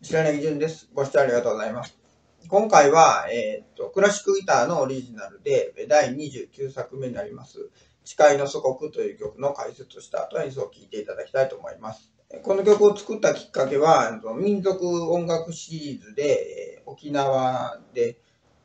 白柳淳です。ご視聴ありがとうございます。今回は、えっ、と、クラシックギターのオリジナルで、第29作目になります、誓いの祖国という曲の解説をした後、演奏を聴いていただきたいと思います。この曲を作ったきっかけは、民族音楽シリーズで、沖縄で、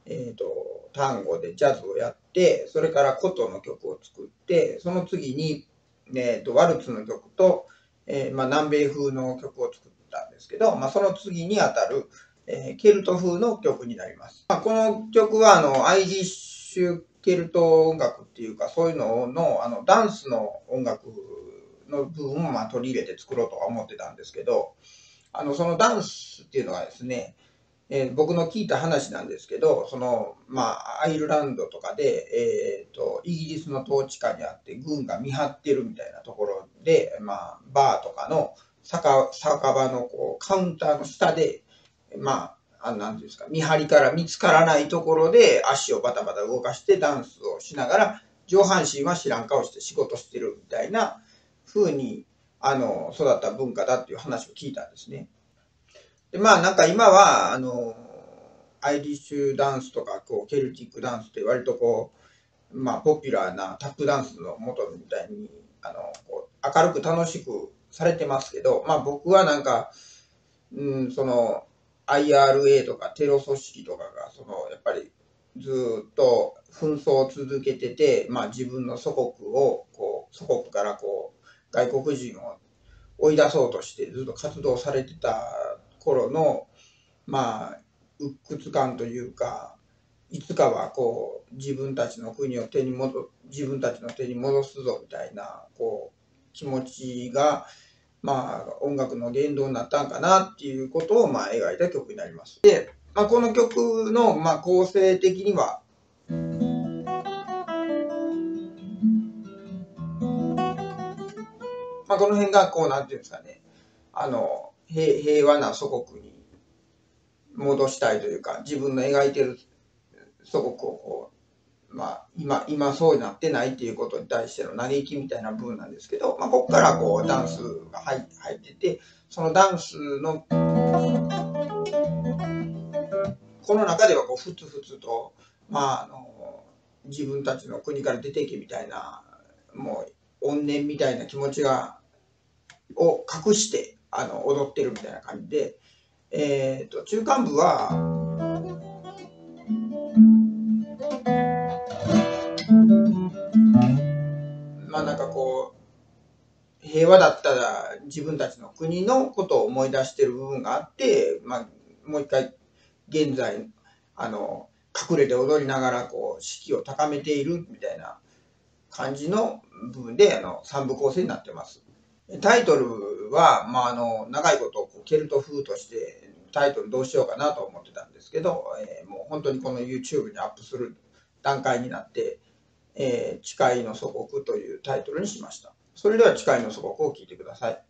えっ、と、単語でジャズをやって、それから琴の曲を作って、その次に、えっ、と、ワルツの曲と、え、まあ、南米風の曲を作ったですけど、まあ、その次にあたる、えー、ケルト風の曲になります。まあ、この曲は、あの、アイリッシュケルト音楽っていうか、そういうのの、あの、ダンスの音楽の部分を、まあ、取り入れて作ろうとは思ってたんですけど、あの、そのダンスっていうのがですね、えー、僕の聞いた話なんですけど、その、まあ、アイルランドとかで、えっ、ー、と、イギリスの統治下にあって、軍が見張ってるみたいなところで、まあ、バーとかの酒酒場のこうカウンターの下で、まあ、あなんていうんですか、見張りから見つからないところで足をバタバタ動かしてダンスをしながら、上半身は知らん顔して仕事してるみたいな風に、あの、育った文化だっていう話を聞いたんですね。で、まあなんか今は、あの、アイリッシュダンスとか、こう、ケルティックダンスって割とこう、まあポピュラーなタップダンスの元みたいに、あの、こう明るく楽しくされてますけど、まあ僕はなんか、うん、その IRA とかテロ組織とかが、そのやっぱりずっと紛争を続けてて、まあ自分の祖国を、こう、祖国からこう、外国人を追い出そうとしてずっと活動されてた頃の、まあ、鬱屈感というか、いつかはこう、自分たちの国を手に戻、自分たちの手に戻すぞみたいな、こう、気持ちが、まあ、音楽の原動になったんかなっていうことを、まあ、描いた曲になります。で、まあ、この曲の、まあ、構成的には、まあ、この辺が、こう、なんていうんですかね、あの、平平和な祖国に戻したいというか、自分の描いてる祖国をこう、まあ、今、今そうなってないっていうことに対しての嘆きみたいな部分なんですけど、まあ、ここからこう、ダンスが入入ってて、そのダンスの、この中ではこう、ふつふつと、まあ、あの、自分たちの国から出ていけみたいな、もう、怨念みたいな気持ちが、を隠して、あの、踊ってるみたいな感じで、えっ、ー、と、中間部は、平和だったら自分たちの国のことを思い出してる部分があって、まあもう一回現在、あの、隠れて踊りながらこう、士気を高めているみたいな感じの部分で、あの、三部構成になってます。タイトルは、まああの、長いことをケルト風としてタイトルどうしようかなと思ってたんですけど、えー、もう本当にこの YouTube にアップする段階になって、えー、誓いの祖国というタイトルにしました。それでは誓いの祖国を聞いてください。